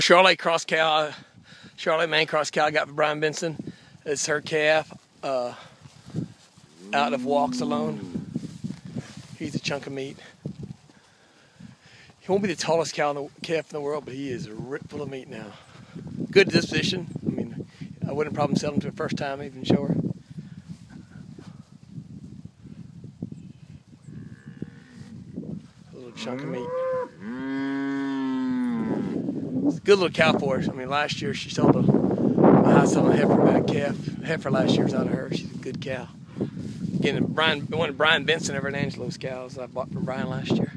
The Charolais cross cow, Charolais main cross cow I got for Brian Benson. It's her calf uh, out of walks alone. He's a chunk of meat. He won't be the tallest cow in the, calf in the world, but he is rip full of meat now. Good disposition. I mean, I wouldn't problem selling him to the first time, even show her. A little chunk of meat. A good little cow for us. I mean, last year she sold a, a high selling heifer back calf. Heifer last year was out of her. She's a good cow. Again, Brian, one of Brian Benson over at Angelo's cows I bought from Brian last year.